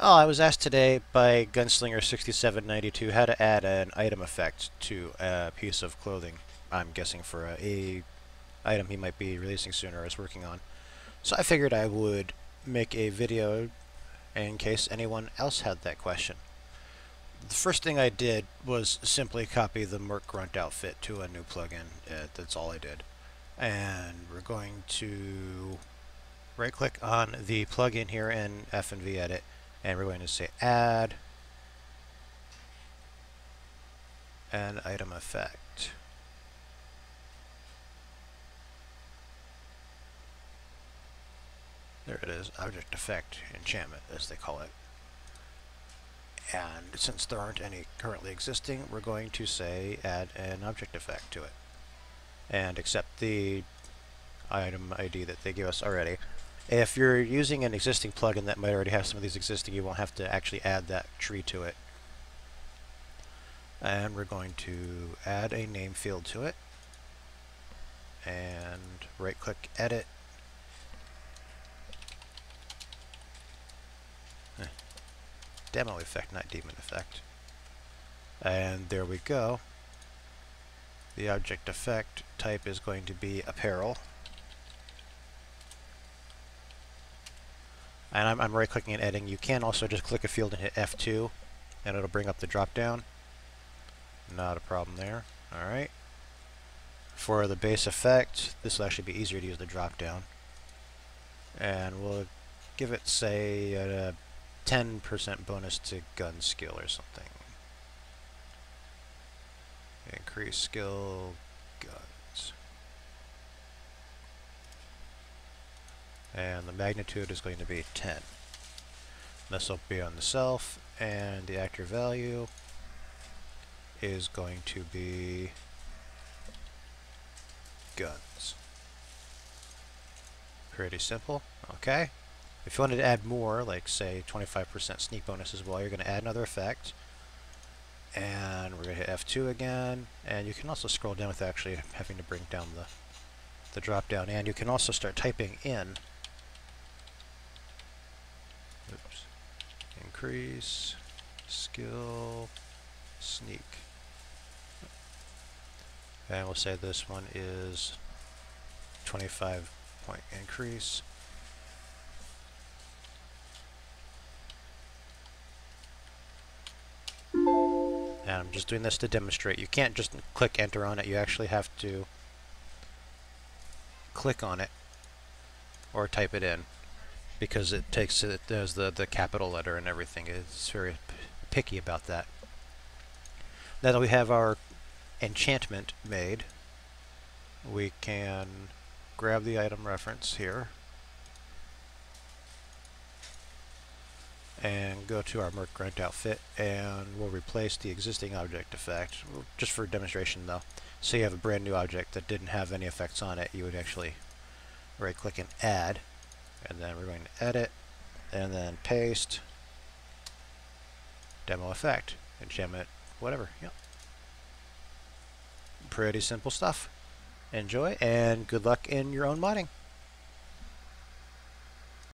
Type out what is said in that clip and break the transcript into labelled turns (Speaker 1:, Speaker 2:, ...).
Speaker 1: Oh, I was asked today by Gunslinger6792 how to add an item effect to a piece of clothing. I'm guessing for a, a item he might be releasing soon or is working on. So I figured I would make a video in case anyone else had that question. The first thing I did was simply copy the Merc Grunt outfit to a new plugin. Uh, that's all I did. And we're going to right click on the plugin here in FNV Edit and we're going to say add an item effect. There it is, object effect enchantment as they call it. And since there aren't any currently existing, we're going to say add an object effect to it. And accept the item ID that they give us already. If you're using an existing plugin that might already have some of these existing, you won't have to actually add that tree to it. And we're going to add a name field to it. And right click edit. Eh. Demo effect, not daemon effect. And there we go. The object effect type is going to be apparel. And I'm, I'm right clicking and editing. You can also just click a field and hit F2 and it'll bring up the drop down. Not a problem there. Alright. For the base effect, this will actually be easier to use the drop down. And we'll give it, say, a 10% bonus to gun skill or something. Increase skill, and the magnitude is going to be 10. This will be on the self, and the actor value is going to be guns. Pretty simple, okay? If you wanted to add more, like say 25% sneak bonus as well, you're going to add another effect. And we're going to hit F2 again, and you can also scroll down without actually having to bring down the, the drop down, and you can also start typing in increase, skill, sneak. And we'll say this one is 25 point increase. And I'm just doing this to demonstrate. You can't just click enter on it. You actually have to click on it or type it in because it takes it as the the capital letter and everything. It's very picky about that. Now that we have our enchantment made, we can grab the item reference here and go to our Merc Grunt outfit and we'll replace the existing object effect just for demonstration though. So you have a brand new object that didn't have any effects on it, you would actually right click and add and then we're going to edit and then paste. Demo effect. Enchantment whatever. Yep. Pretty simple stuff. Enjoy and good luck in your own modding